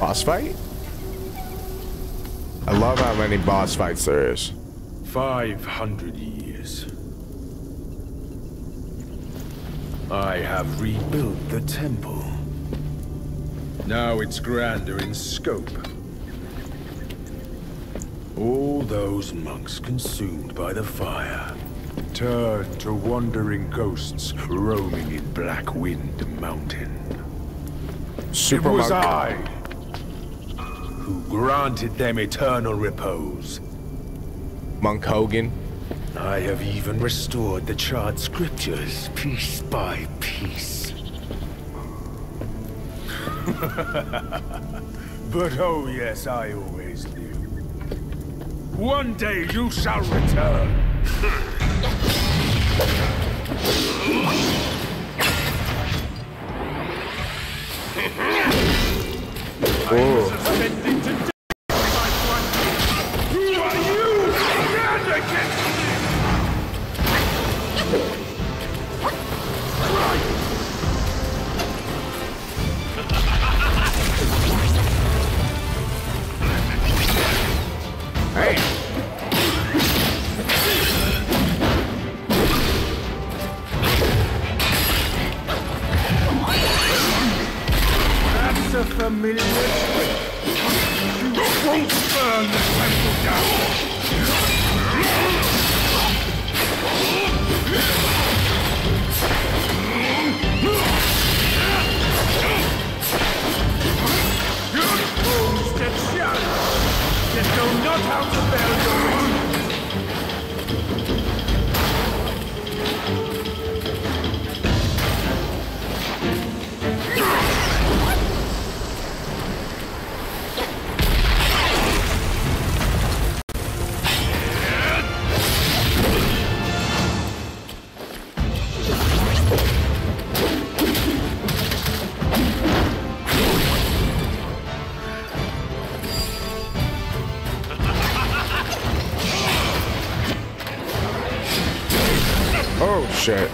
Boss fight? I love how many boss fights there is. 500 years. I have rebuilt the temple. Now it's grander in scope. All those monks consumed by the fire turned to wandering ghosts roaming in Black Wind Mountain. Super it was Monk. I who granted them eternal repose. Monk Hogan. I have even restored the charred scriptures piece by piece. but oh yes, I always knew. One day you shall return. Oh. Whoa. Familiar Yet know not how to bear your shit.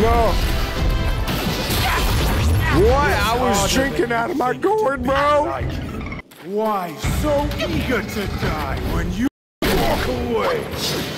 No. What? I was drinking out of my gourd, bro. Why so eager to die when you walk away?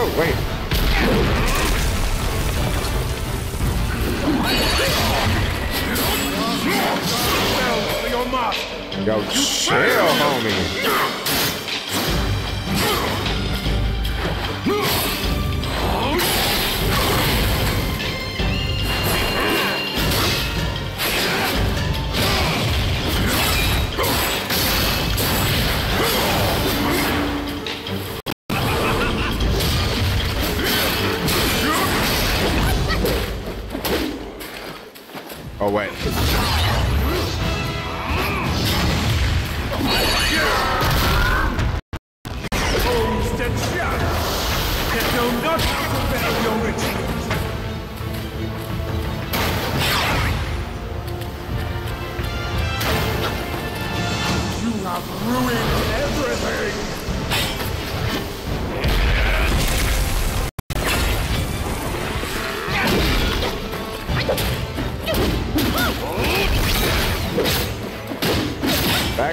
Whoa, wait. Well, for your master. Yo, chill, homie. Wait.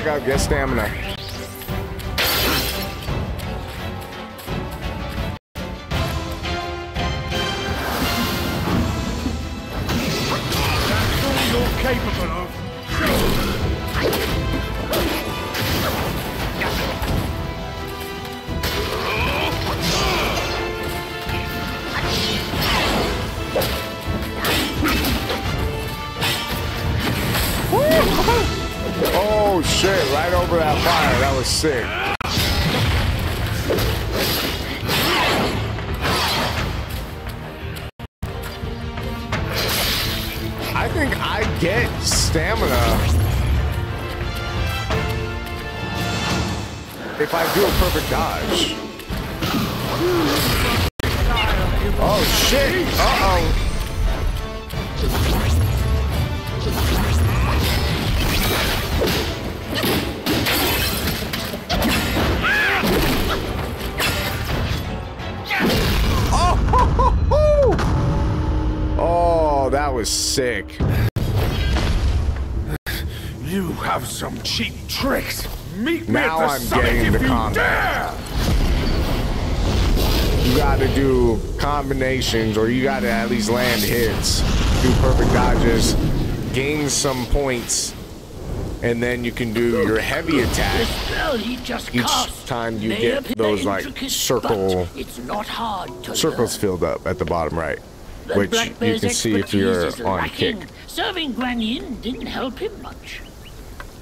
Up, get stamina. Think I get stamina. If I do a perfect dodge. Oh shit! Uh-oh. Oh, that was sick. You have some cheap tricks. Meet me Now at the I'm summit getting if the you combat. dare! You gotta do combinations, or you gotta at least land hits, do perfect dodges, gain some points, and then you can do your heavy attack. spell he just Each time you get those, like, circle- it's not hard to Circles filled up at the bottom right, which you can see if you're on kick. Serving Guan Yin didn't help him much.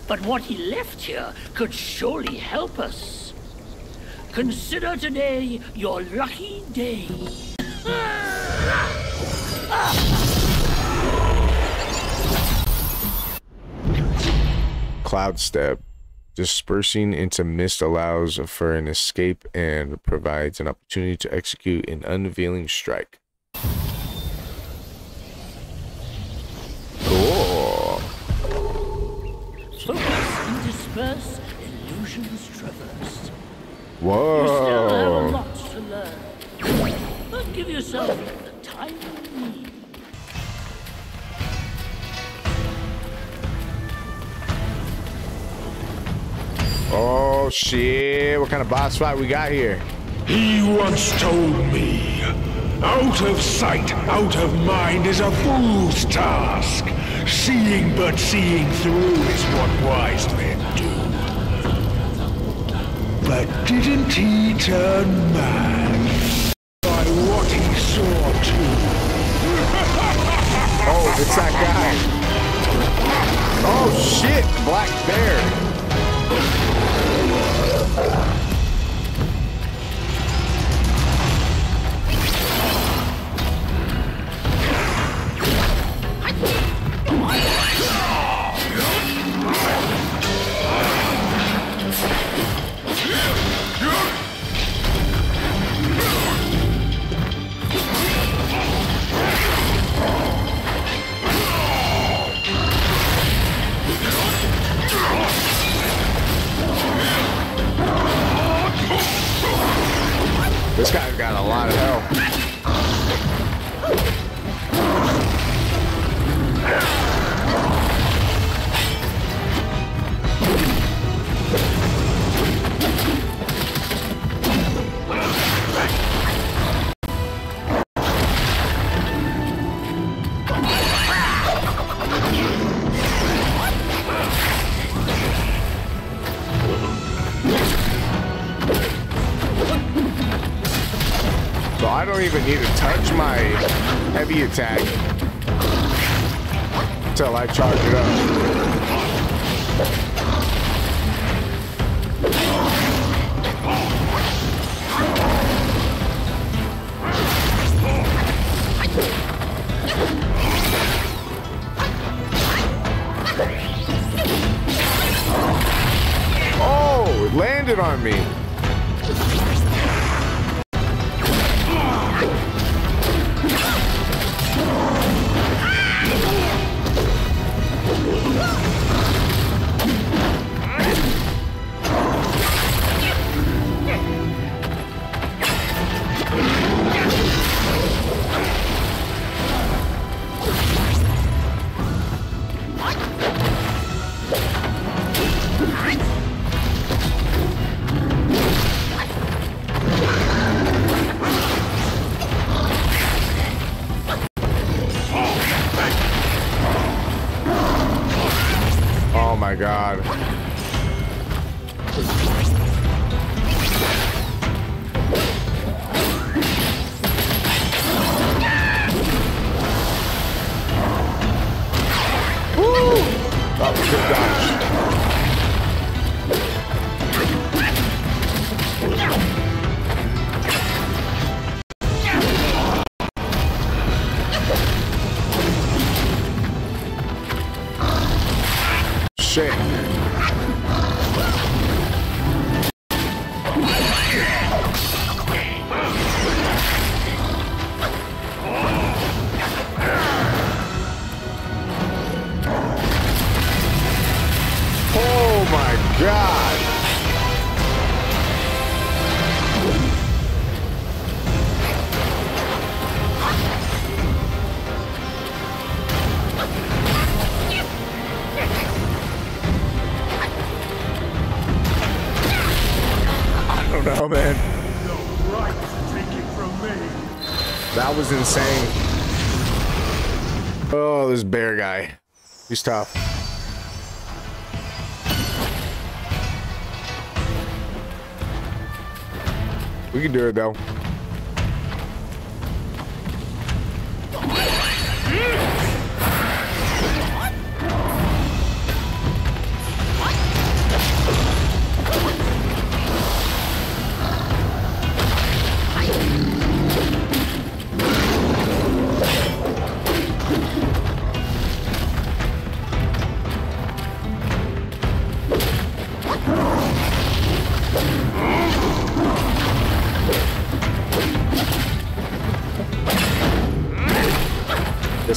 But what he left here could surely help us. Consider today your lucky day. Cloud Step. Dispersing into mist allows for an escape and provides an opportunity to execute an unveiling strike. And disperse, illusions traverse. You still have a Whoa. lot to learn. But give yourself the time you need. Oh shit. What kind of boss fight we got here? He once told me, out of sight, out of mind is a fool's task. Seeing but seeing through is what wise men do. But didn't he turn mad by what he saw too? Oh, it's that guy. Oh shit. Black Bear. Even need to touch my heavy attack until I charge it up. Oh, it landed on me. My god. Shit. Don't oh, know, man. That was insane. Oh, this bear guy. He's tough. We can do it though.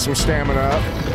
Some stamina up.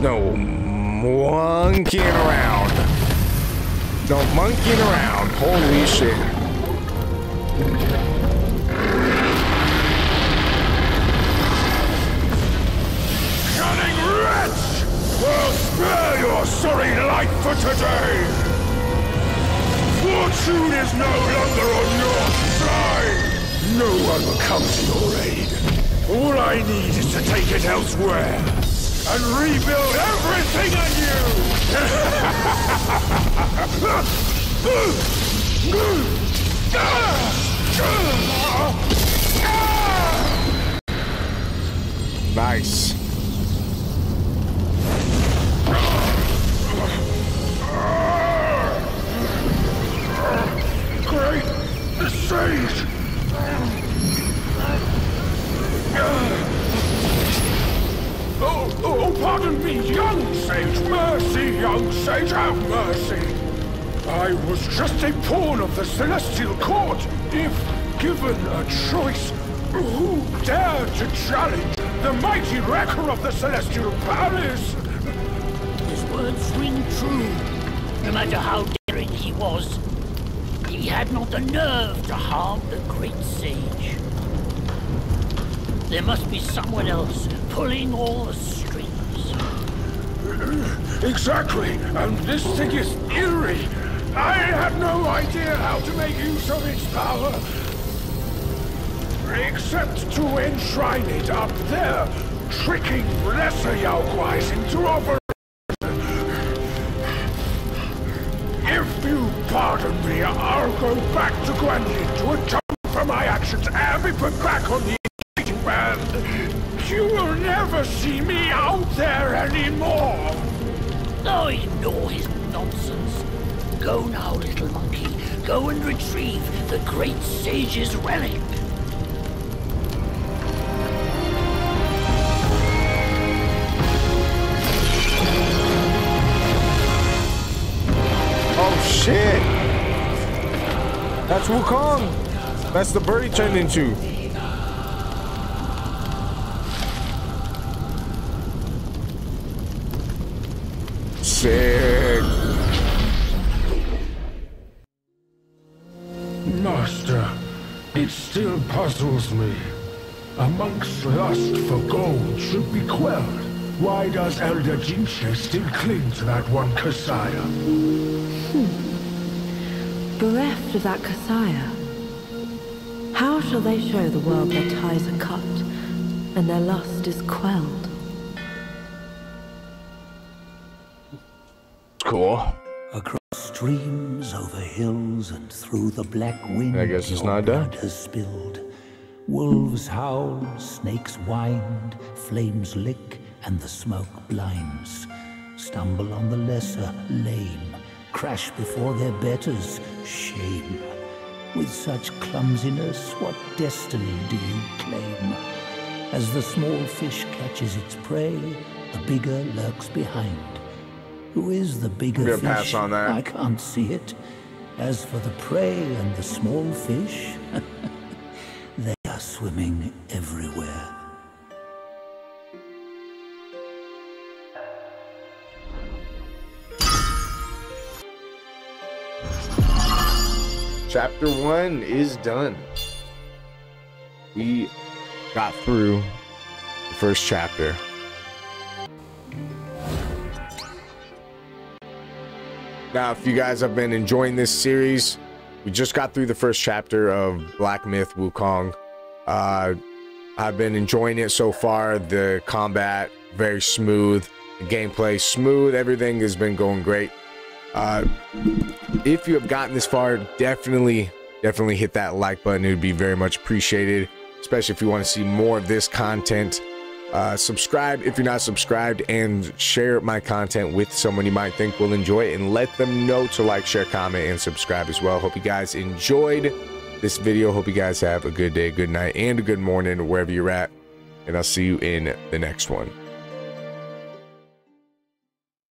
No monkeying around. No monkeying around. Holy shit. Cunning wretch! will spare your sorry life for today! Fortune is no longer on your side! No one will come to your aid. All I need is to take it elsewhere and rebuild everything anew! Nice. Great! The sage! Pardon me, young sage! Mercy, young sage, have mercy! I was just a pawn of the Celestial Court. If given a choice, who dared to challenge the mighty wrecker of the Celestial Palace? His words ring true. No matter how daring he was, he had not the nerve to harm the great sage. There must be someone else pulling all the. Exactly, and this thing is eerie. I have no idea how to make use of its power. Except to enshrine it up there, tricking lesser Yaoguais into operation. If you pardon me, I'll go back to Guanyin to atone for my actions and be put back on the band. You never see me out there anymore. Oh, ignore his nonsense. Go now, little monkey. Go and retrieve the great sage's relic. Oh shit! That's Wukong! That's the bird he turned into. Sick. Master, it still puzzles me. A monk's lust for gold should be quelled. Why does Elder Jinchi still cling to that one Kasaya? Hmm. Bereft of that Kasaya, how shall they show the world their ties are cut and their lust is quelled? Cool. Across streams, over hills, and through the black wind, I guess it's not done. Eh? blood has spilled. Wolves howl, snakes wind, flames lick, and the smoke blinds. Stumble on the lesser, lame, crash before their betters, shame. With such clumsiness, what destiny do you claim? As the small fish catches its prey, the bigger lurks behind. Who is the bigger fish? pass on that. I can't see it. As for the prey and the small fish, they are swimming everywhere. Chapter one is done. We got through the first chapter. Now, if you guys have been enjoying this series, we just got through the first chapter of Black Myth Wukong. Uh, I've been enjoying it so far. The combat very smooth, the gameplay smooth. Everything has been going great. Uh, if you have gotten this far, definitely, definitely hit that like button. It would be very much appreciated, especially if you want to see more of this content. Uh, subscribe if you're not subscribed, and share my content with someone you might think will enjoy it, and let them know to like, share, comment, and subscribe as well. Hope you guys enjoyed this video. Hope you guys have a good day, good night, and a good morning wherever you're at. And I'll see you in the next one.